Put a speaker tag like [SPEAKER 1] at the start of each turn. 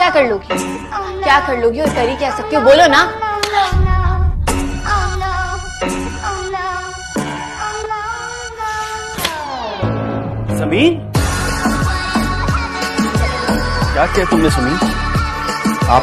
[SPEAKER 1] क्या कर लोगी? क्या कर लोगी और करी क्या सकती हो? बोलो ना।
[SPEAKER 2] समीन क्या किया तुमने समीन आप